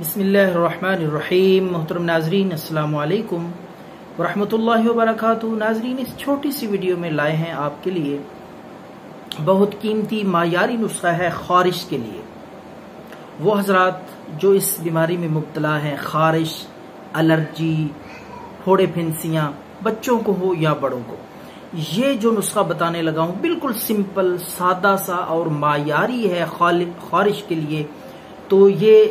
بسم اللہ الرحمن الرحیم محترم ناظرین السلام علیکم ورحمۃ اللہ وبرکاتہ ناظرین اس چھوٹی سی ویڈیو میں لائے ہیں آپ کے لیے. بہت قیمتی معیاری نسخہ ہے خارش کے لیے. وہ حضرات جو اس بیماری میں مبتلا ہیں، خارش، الرجی، پھوڑے پھنسیاں، بچوں کو ہو یا بڑوں کو. یہ جو نسخہ بتانے لگا ہوں، بالکل سمپل، سادہ سا اور معیاری ہے خارش کے لیے. تو یہ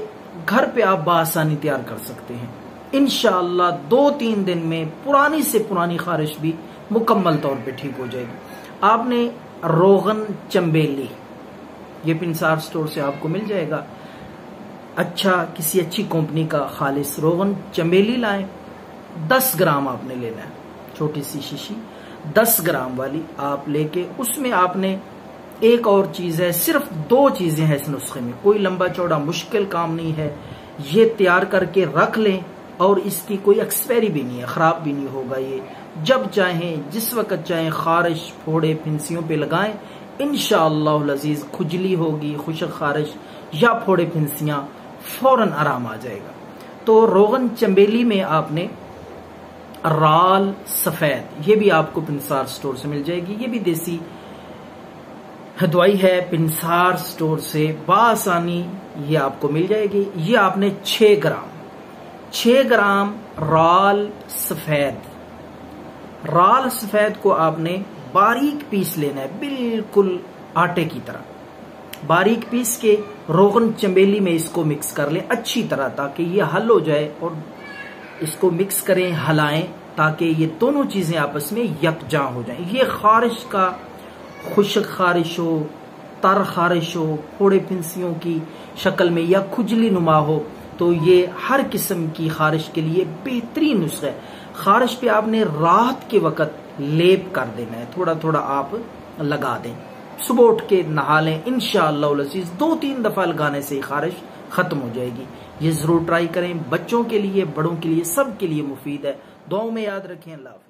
گھر پہ آپ بآسانی تیار کر سکتے ہیں۔ انشاءاللہ دو تین دن میں پرانی سے پرانی خارش بھی مکمل طور پہ ٹھیک ہو جائے گی۔ آپ نے روغن چمبیلی، یہ پنسار سٹور سے آپ کو مل جائے گا۔ اچھا کسی اچھی کمپنی کا خالص روغن چمبیلی لائیں۔ دس گرام آپ نے لینا ہے، چھوٹی سی شیشی، دس گرام والی آپ لے کے اس میں آپ نے ایک اور چیز ہے، صرف دو چیزیں ہیں اس نسخے میں۔ کوئی لمبا چوڑا مشکل کام نہیں ہے۔ یہ تیار کر کے رکھ لیں اور اس کی کوئی ایکسپیری بھی نہیں ہے، خراب بھی نہیں ہوگا یہ۔ جب چاہیں، جس وقت چاہیں خارش پھوڑے پھنسیوں پہ لگائیں، انشاءاللہ العزیز کھجلی ہوگی، خشک خارش یا پھوڑے پھنسیاں فوراً آرام آ جائے گا۔ تو روغن چمبیلی میں آپ نے رال سفید، یہ بھی آپ کو پنسار سٹور سے مل جائے گی۔ یہ بھی دیسی دوائی ہے پنسار سٹور سے بآسانی یہ آپ کو مل جائے گی۔ یہ آپ نے چھ گرام چھ گرام رال سفید۔ رال سفید کو آپ نے باریک پیس لینا ہے، بالکل آٹے کی طرح۔ باریک پیس کے روغن چمبیلی میں اس کو مکس کر لیں اچھی طرح، تاکہ یہ حل ہو جائے اور اس کو مکس کریں، ہلائیں، تاکہ یہ دونوں چیزیں آپس میں یکجاں ہو جائیں۔ یہ خارش کا خشک خارش ہو تر خارش ہو پھوڑے پھنسیوں کی شکل میں یا کھجلی نما ہو، تو یہ ہر قسم کی خارش کے لیے بہترین نسخہ ہے۔ خارش پہ آپ نے رات کے وقت لیپ کر دینا ہے۔ تھوڑا تھوڑا آپ لگا دیں۔ صبح اٹھ کے نہا لیں۔ انشاءاللہ العزیز دو تین دفعہ لگانے سے خارش ختم ہو جائے گی۔ یہ ضرور ٹرائی کریں۔ بچوں کے لیے، بڑوں کے لیے، سب کے لیے مفید ہے۔ دعاؤں میں یاد رکھیں۔ اللہ حافظ۔